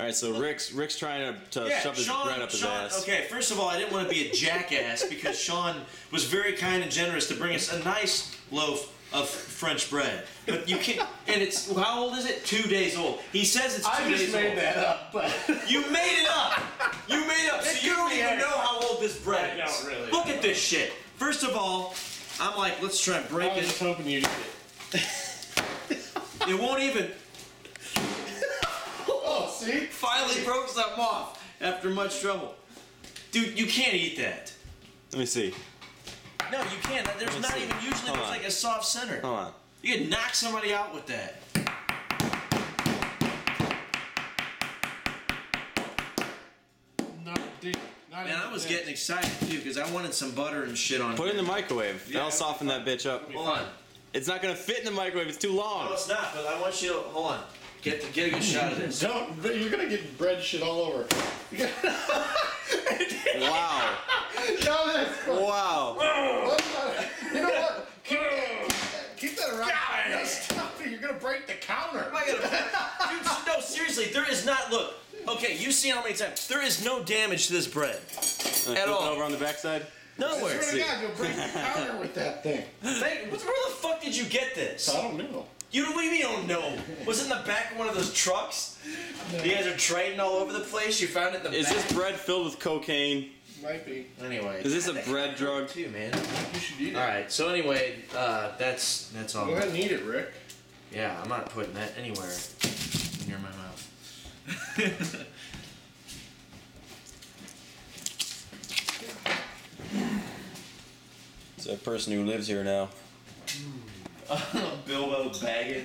All right, so Rick's Rick's trying to, to Yeah, shove his Shaun, bread up his Shaun, ass. okay, first of all, I didn't want to be a jackass because Shaun was very kind and generous to bring us a nice loaf of French bread. But you can't, and it's, how old is it? Two days old. He says it's two I days just made old. that up, but You made it up! You made it up, so you don't even know how old this bread I is. really. Look at this shit. First of all, I'm like, let's try and break I was it. just hoping you'd. It won't even. See? Finally broke something off after much trouble. Dude, you can't eat that. Let me see. No, you can't. There's me not see. even usually Hold there's on. like a soft center. Hold on. You can knock somebody out with that. No, dude. Not Man, I was this. getting excited too because I wanted some butter and shit on. Put it in the microwave. Yeah. That'll soften that bitch up. Hold on. It's not gonna fit in the microwave. It's too long. No, it's not. But I want you to hold on. Get the, get a good shot of this. Don't. but You're gonna get bread shit all over. Wow. no, that's fine. Wow. You know what? Keep, keep that around. No, stop it. You're gonna break the counter. Am I gonna? Dude, no, seriously, there is not. Look. Okay, you've seen how many times. There is no damage to this bread. Uh, flip it all. over on the backside. Nowhere. Swear to God, you'll break the counter with that thing. Thank- where the fuck did you get this? I don't know. You what do you mean you don't know? Was it in the back of one of those trucks? You guys are trading all over the place. You found it in the Is back. this bread filled with cocaine? Might be. Anyway. Is this a bread drug? too, man? You should eat it. All right. So anyway, uh, that's that's all. Go ahead and eat it, Rick. Yeah, I'm not putting that anywhere near my mouth. It's a person who lives here now. Bilbo Baggins.